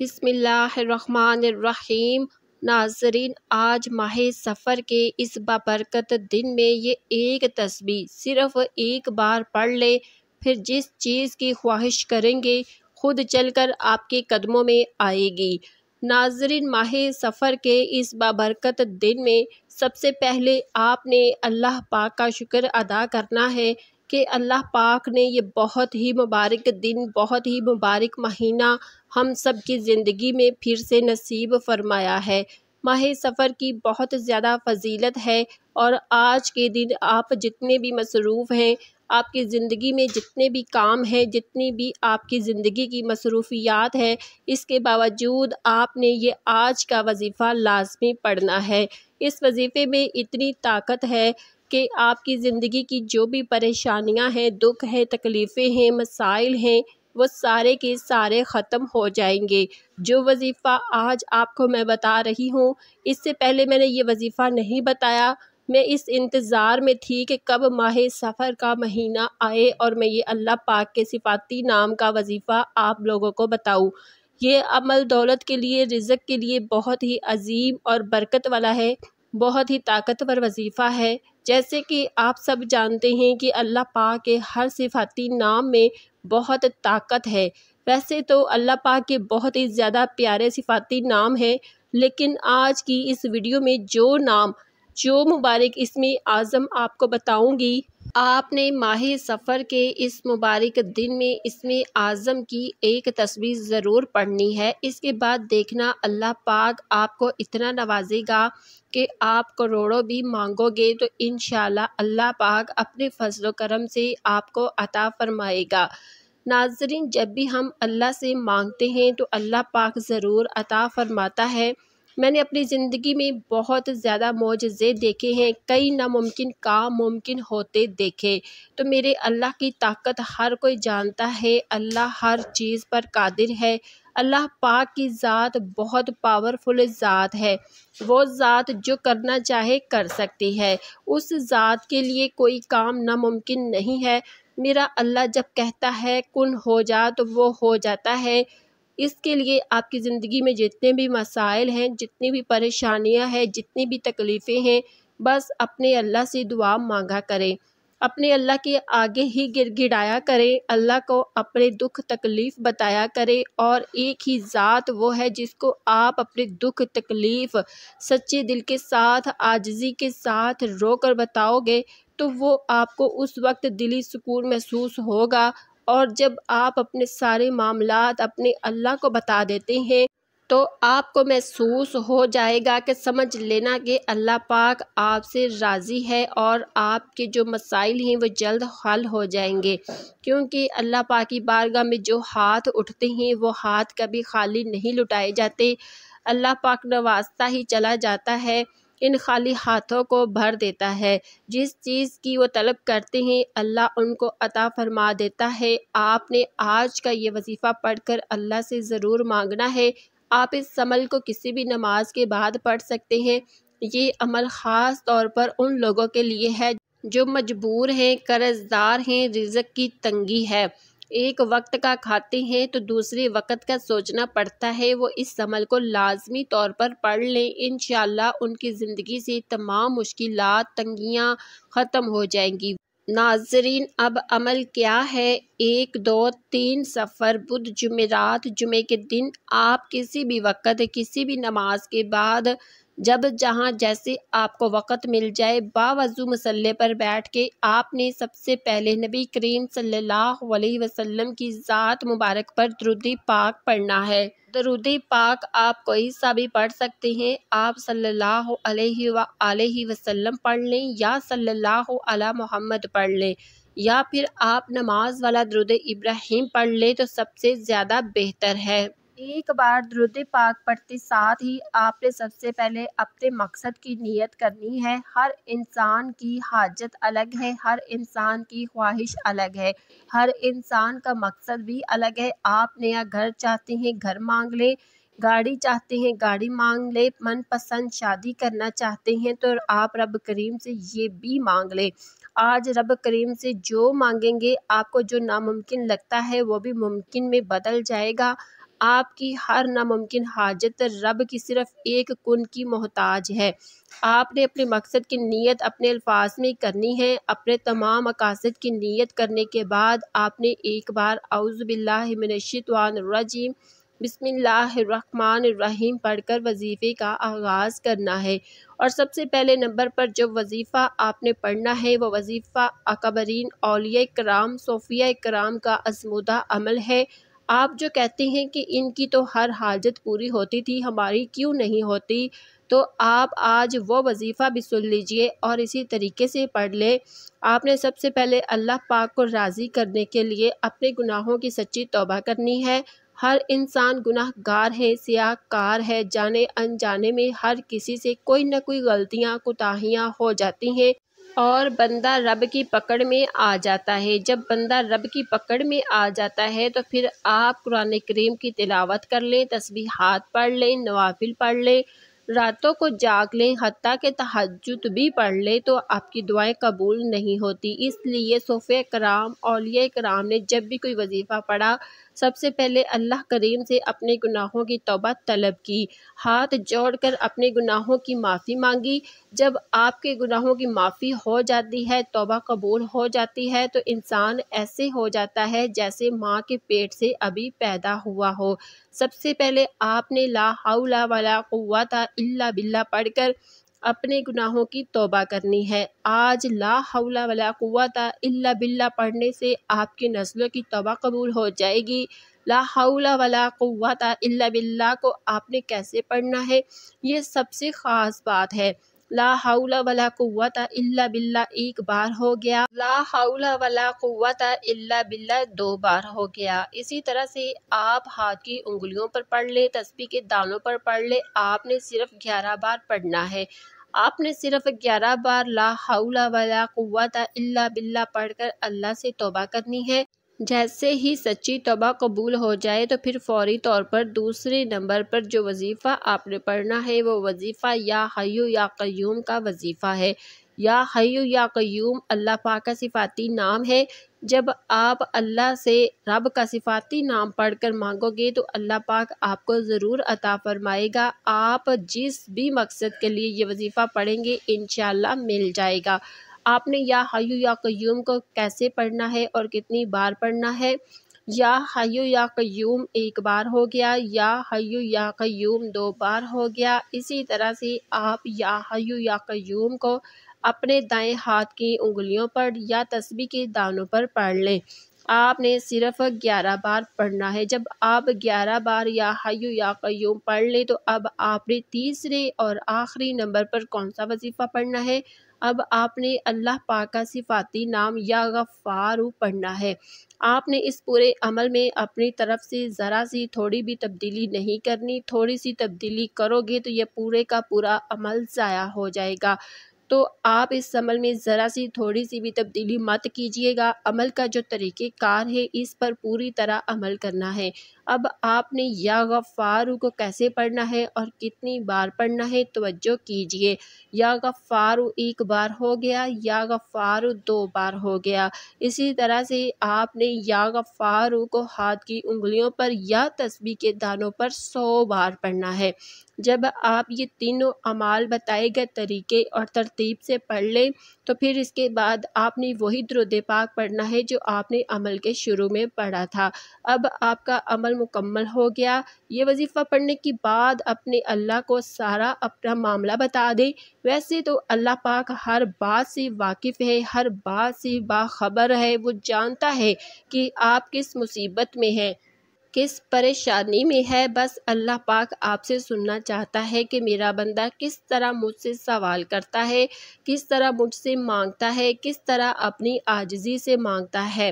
بسم اللہ الرحمن الرحیم۔ ناظرین، آج ماہ سفر کے اس بابرکت دن میں یہ ایک تسبیح، صرف ایک بار پڑھ لے پھر جس چیز کی خواہش کریں گے، خود چل کر آپ کے قدموں میں آئے گی۔ ناظرین، ماہ سفر کے اس بابرکت دن میں سب سے پہلے آپ نے اللہ پاک کا شکر ادا کرنا ہے۔ کہ اللہ پاک نے یہ بہت ہی مبارک دن، بہت ہی مبارک مہینہ ہم سب کی زندگی میں پھر سے نصیب فرمایا ہے۔ ماہ سفر کی بہت زیادہ فضیلت ہے اور آج کے دن آپ جتنے بھی مصروف ہیں، آپ کی زندگی میں جتنے بھی کام ہیں، جتنی بھی آپ کی زندگی کی مصروفیات ہے اس کے باوجود آپ نے یہ آج کا وظیفہ لازمی پڑھنا ہے۔ اس وظیفے میں اتنی طاقت ہے کہ آپ کی زندگی کی جو بھی پریشانیاں ہیں، دکھ ہیں، تکلیفیں ہیں، مسائل ہیں، وہ سارے کے سارے ختم ہو جائیں گے۔ جو وظیفہ آج آپ کو میں بتا رہی ہوں، اس سے پہلے میں نے یہ وظیفہ نہیں بتایا۔ میں اس انتظار میں تھی کہ کب ماہ سفر کا مہینہ آئے اور میں یہ اللہ پاک کے صفاتی نام کا وظیفہ آپ لوگوں کو بتاؤں۔ یہ عمل دولت کے لیے، رزق کے لیے بہت ہی عظیم اور برکت والا ہے، بہت ہی طاقتور وظیفہ ہے۔ جیسے کہ آپ سب جانتے ہیں کہ اللہ پاک کے ہر صفاتی نام میں بہت طاقت ہے۔ ویسے تو اللہ پاک کے بہت ہی زیادہ پیارے صفاتی نام ہیں، لیکن آج کی اس ویڈیو میں جو نام، جو مبارک اس میں اعظم آپ کو بتاؤں گی آپ نے ماہ سفر کے اس مبارک دن میں اسم اعظم کی ایک تصویر ضرور پڑھنی ہے۔ اس کے بعد دیکھنا اللہ پاک آپ کو اتنا نوازے گا کہ آپ کروڑوں بھی مانگو گے تو انشاءاللہ اللہ پاک اپنے فضل و کرم سے آپ کو عطا فرمائے گا۔ ناظرین، جب بھی ہم اللہ سے مانگتے ہیں تو اللہ پاک ضرور عطا فرماتا ہے۔ میں نے اپنی زندگی میں بہت زیادہ معجزے دیکھے ہیں، کئی ناممکن کام ممکن ہوتے دیکھے۔ تو میرے اللہ کی طاقت ہر کوئی جانتا ہے، اللہ ہر چیز پر قادر ہے۔ اللہ پاک کی ذات بہت پاورفل ذات ہے۔ وہ ذات جو کرنا چاہے کر سکتی ہے۔ اس ذات کے لیے کوئی کام ناممکن نہیں ہے۔ میرا اللہ جب کہتا ہے، کن ہو جا تو وہ ہو جاتا ہے۔ اس کے لیے آپ کی زندگی میں جتنے بھی مسائل ہیں، جتنی بھی پریشانیاں ہیں، جتنی بھی تکلیفیں ہیں، بس اپنے اللہ سے دعا مانگا کریں۔ اپنے اللہ کے آگے ہی گر گڑایا کریں۔ اللہ کو اپنے دکھ تکلیف بتایا کریں اور ایک ہی ذات وہ ہے جس کو آپ اپنے دکھ تکلیف، سچے دل کے ساتھ آجزی کے ساتھ رو کر بتاؤ گے تو وہ آپ کو اس وقت دلی سکون محسوس ہوگا۔ اور جب آپ اپنے سارے معاملات اپنے اللہ کو بتا دیتے ہیں، تو آپ کو محسوس ہو جائے گا کہ سمجھ لینا کہ اللہ پاک آپ سے راضی ہے اور آپ کے جو مسائل ہیں وہ جلد حل ہو جائیں گے۔ کیونکہ اللہ پاک کی بارگاہ میں جو ہاتھ اٹھتے ہیں، وہ ہاتھ کبھی خالی نہیں لٹائے جاتے۔ اللہ پاک نوازتا ہی چلا جاتا ہے۔ ان خالی ہاتھوں کو بھر دیتا ہے۔ جس چیز کی وہ طلب کرتے ہیں، اللہ ان کو عطا فرما دیتا ہے۔ آپ نے آج کا یہ وظیفہ پڑھ کر اللہ سے ضرور مانگنا ہے۔ آپ اس عمل کو کسی بھی نماز کے بعد پڑھ سکتے ہیں۔ یہ عمل خاص طور پر ان لوگوں کے لیے ہے جو مجبور ہیں قرض دار ہیں، رزق کی تنگی ہے۔ ایک وقت کا کھاتے ہیں تو دوسرے وقت کا سوچنا پڑتا ہے۔ وہ اس عمل کو لازمی طور پر پڑھ لیں۔ انشاءاللہ ان کی زندگی سے تمام مشکلات، تنگیاں ختم ہو جائیں گی۔ ناظرین، اب عمل کیا ہے؟ ایک، دو، تین، سفر، بدھ، جمعرات، جمعے کے دن آپ کسی بھی وقت، کسی بھی نماز کے بعد جب جہاں جیسے آپ کو وقت مل جائے، باوضو مسلح پر بیٹھ کے آپ نے سب سے پہلے نبی کریم صلی اللہ علیہ وسلم کی ذات مبارک پر درودی پاک پڑھنا ہے۔ درودی پاک آپ کوئی سا بھی پڑھ سکتے ہیں۔ آپ صلی اللہ علیہ وآلہ وسلم پڑھ لیں یا صلی اللہ علیہ محمد پڑھ لیں، یا پھر آپ نماز والا درود ابراہیم پڑھ لیں تو سب سے زیادہ بہتر ہے۔ ایک بار درود پاک پڑھتے ساتھ ہی آپ نے سب سے پہلے اپنے مقصد کی نیت کرنی ہے۔ ہر انسان کی حاجت الگ ہے، ہر انسان کی خواہش الگ ہے۔ ہر انسان کا مقصد بھی الگ ہے۔ آپ نیا گھر چاہتے ہیں، گھر مانگ لیں۔ گاڑی چاہتے ہیں، گاڑی مانگ لیں۔ من پسند شادی کرنا چاہتے ہیں تو آپ رب کریم سے یہ بھی مانگ لیں۔ آج رب کریم سے جو مانگیں گے، آپ کو جو ناممکن لگتا ہے وہ بھی ممکن میں بدل جائے گا۔ آپ کی ہر ناممکن حاجت رب کی صرف ایک کن کی محتاج ہے۔ آپ نے اپنے مقصد کی نیت اپنے الفاظ میں کرنی ہے۔ اپنے تمام مقاصد کی نیت کرنے کے بعد آپ نے ایک بار اعوذ باللہ من الشیطان الرجیم، بسم اللہ الرحمن الرحیم پڑھ کر وظیفے کا آغاز کرنا ہے۔ اور سب سے پہلے نمبر پر جو وظیفہ آپ نے پڑھنا ہے، وہ وظیفہ اکبرین اولیاء کرام صوفیہ کرام کا ازمودہ عمل ہے۔ آپ جو کہتے ہیں کہ ان کی تو ہر حاجت پوری ہوتی تھی، ہماری کیوں نہیں ہوتی؟ تو آپ آج وہ وظیفہ بھی سن لیجیے اور اسی طریقے سے پڑھ لیں۔ آپ نے سب سے پہلے اللہ پاک کو راضی کرنے کے لیے اپنے گناہوں کی سچی توبہ کرنی ہے۔ ہر انسان گناہ گار ہے سیاہ کار ہے، جانے انجانے میں ہر کسی سے کوئی نہ کوئی غلطیاں کتاہیاں ہو جاتی ہیں۔ اور بندہ رب کی پکڑ میں آ جاتا ہے۔ جب بندہ رب کی پکڑ میں آ جاتا ہے تو پھر آپ قرآن کریم کی تلاوت کر لیں، تسبیحات پڑھ لیں، نوافل پڑھ لیں، راتوں کو جاگ لیں، حتیٰ کہ تحجد بھی پڑھ لیں تو آپ کی دعائیں قبول نہیں ہوتی۔ اس لیے صوفیہ کرام اولیاء کرام نے جب بھی کوئی وظیفہ پڑھا سب سے پہلے اللہ کریم سے اپنے گناہوں کی توبہ طلب کی۔ ہاتھ جوڑ کر اپنے گناہوں کی معافی مانگی۔ جب آپ کے گناہوں کی معافی ہو جاتی ہے، توبہ قبول ہو جاتی ہے، تو انسان ایسے ہو جاتا ہے جیسے ماں کے پیٹ سے ابھی پیدا ہوا ہو۔ سب سے پہلے آپ نے لا حول ولا قوت الا باللہ پڑھ کر اپنے گناہوں کی توبہ کرنی ہے۔ آج لا حول ولا قوت الا باللہ، پڑھنے سے آپ کی نسلوں کی توبہ قبول ہو جائے گی۔ لا حول ولا قوت الا باللہ، کو آپ نے کیسے پڑھنا ہے؟ یہ سب سے خاص بات ہے۔ لا حول ولا قوت الا باللہ، ایک بار ہو گیا۔ لا حول ولا قوت الا باللہ، دو بار ہو گیا۔ اسی طرح سے آپ ہاتھ کی انگلیوں پر پڑھ لے، تسبیح کے دانوں پر پڑھ لے، آپ نے صرف گیارہ بار پڑھنا ہے۔ آپ نے صرف گیارہ بار لا حول ولا قوت الا باللہ پڑھ کر اللہ سے توبہ کرنی ہے۔ جیسے ہی سچی توبہ قبول ہو جائے تو پھر فوری طور پر دوسرے نمبر پر جو وظیفہ آپ نے پڑھنا ہے وہ وظیفہ یا حیو یا قیوم کا وظیفہ ہے۔ یا حیو یا قیوم اللہ پاک کا صفاتی نام ہے۔ جب آپ اللہ سے رب کا صفاتی نام پڑھ کر مانگو گے تو اللہ پاک آپ کو ضرور عطا فرمائے گا۔ آپ جس بھی مقصد کے لیے یہ وظیفہ پڑھیں گے انشاءاللہ مل جائے گا۔ آپ نے یا حیو یا قیوم کو کیسے پڑھنا ہے اور کتنی بار پڑھنا ہے؟ یا حیو یا قیوم ایک بار ہو گیا، یا حیو یا قیوم دو بار ہو گیا؟ اسی طرح سے آپ یا حیو یا قیوم کو اپنے دائیں ہاتھ کی انگلیوں پر یا تسبیح کے دانوں پر پڑھ لیں۔ آپ نے صرف گیارہ بار پڑھنا ہے۔ جب آپ گیارہ بار یا حیو یا قیوم پڑھ لیں تو اب آپ نے تیسرے اور آخری نمبر پر کون سا وظیفہ پڑھنا ہے؟ اب آپ نے اللہ پاک کا صفاتی نام یا غفارو پڑھنا ہے۔ آپ نے اس پورے عمل میں اپنی طرف سے ذرا سی تھوڑی بھی تبدیلی نہیں کرنی، تھوڑی سی تبدیلی کرو گے تو یہ پورے کا پورا عمل ضائع ہو جائے گا۔ تو آپ اس عمل میں ذرا سی تھوڑی سی بھی تبدیلی مت کیجیے گا۔ عمل کا جو طریقہ کار ہے، اس پر پوری طرح عمل کرنا ہے۔ اب آپ نے یا غفارو کو کیسے پڑھنا ہے اور کتنی بار پڑھنا ہے، توجہ کیجیے۔ یا غفارو ایک بار ہو گیا، یا غفارو دو بار ہو گیا۔ اسی طرح سے آپ نے یا غفارو کو ہاتھ کی انگلیوں پر یا تسبیح کے دانوں پر سو بار پڑھنا ہے۔ جب آپ یہ تینوں اعمال بتائے گئے طریقے اور ترتیب سے پڑھ لیں، تو پھر اس کے بعد آپ نے وہی درود پاک پڑھنا ہے جو آپ نے عمل کے شروع میں پڑھا تھا۔ اب آپ کا عمل مکمل ہو گیا۔ یہ وظیفہ پڑھنے کے بعد اپنے اللہ کو سارا اپنا معاملہ بتا دیں۔ ویسے تو اللہ پاک ہر بات سے واقف ہے، ہر بات سے باخبر ہے۔ وہ جانتا ہے کہ آپ کس مصیبت میں ہیں۔ کس پریشانی میں ہے؟ بس اللہ پاک آپ سے سننا چاہتا ہے کہ میرا بندہ کس طرح مجھ سے سوال کرتا ہے، کس طرح مجھ سے مانگتا ہے، کس طرح اپنی آجزی سے مانگتا ہے۔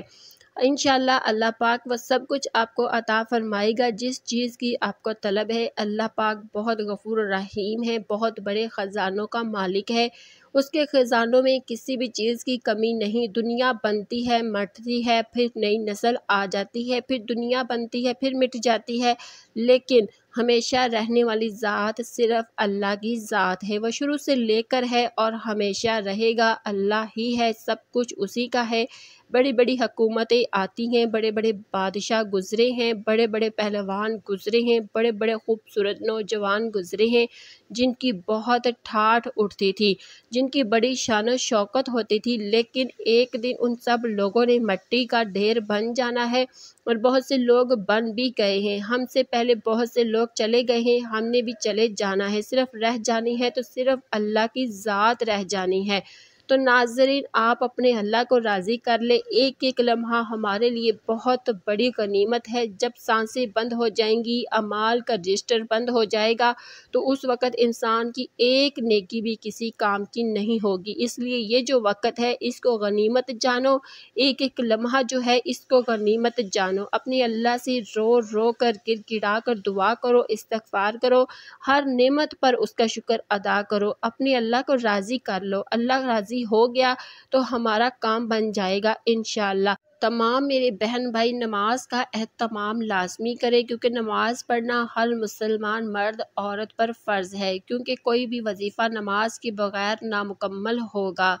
انشاءاللہ اللہ پاک وہ سب کچھ آپ کو عطا فرمائے گا، جس چیز کی آپ کو طلب ہے، اللہ پاک بہت غفور رحیم ہے، بہت بڑے خزانوں کا مالک ہے۔ اس کے خزانوں میں کسی بھی چیز کی کمی نہیں، دنیا بنتی ہے، مرتی ہے، پھر نئی نسل آ جاتی ہے، پھر دنیا بنتی ہے، پھر مٹ جاتی ہے۔ لیکن ہمیشہ رہنے والی ذات صرف اللہ کی ذات ہے، وہ شروع سے لے کر ہے اور ہمیشہ رہے گا، اللہ ہی ہے، سب کچھ اسی کا ہے۔ بڑی بڑی حکومتیں آتی ہیں بڑے بڑے بادشاہ گزرے ہیں بڑے بڑے پہلوان گزرے ہیں بڑے بڑے خوبصورت نوجوان گزرے ہیں، جن کی بہت ٹھاٹھ اٹھتی تھی، جن کی بڑی شان و شوکت ہوتی تھی، لیکن ایک دن ان سب لوگوں نے مٹی کا ڈھیر بن جانا ہے اور بہت سے لوگ بن بھی گئے ہیں۔ ہم سے پہلے بہت سے لوگ چلے گئے ہیں، ہم نے بھی چلے جانا ہے، صرف رہ جانی ہے تو صرف اللہ کی ذات رہ جانی ہے۔ تو ناظرین، آپ اپنے اللہ کو راضی کر لے ایک ایک لمحہ ہمارے لیے بہت بڑی غنیمت ہے۔ جب سانسیں بند ہو جائیں گی، امال کا رجسٹر بند ہو جائے گا، تو اس وقت انسان کی ایک نیکی بھی کسی کام کی نہیں ہوگی۔ اس لیے یہ جو وقت ہے، اس کو غنیمت جانو۔ ایک ایک لمحہ جو ہے، اس کو غنیمت جانو۔ اپنے اللہ سے رو رو کر گر گڑا کر دعا کرو، استغفار کرو۔ ہر نعمت پر اس کا شکر ادا کرو۔ اپنے اللہ کو راضی کر لو۔ اللہ راضی ہو گیا تو ہمارا کام بن جائے گا انشاءاللہ۔ تمام میرے بہن بھائی نماز کا اہتمام لازمی کرے کیونکہ نماز پڑھنا ہر مسلمان مرد عورت پر فرض ہے کیونکہ کوئی بھی وظیفہ نماز کے بغیر نامکمل ہوگا۔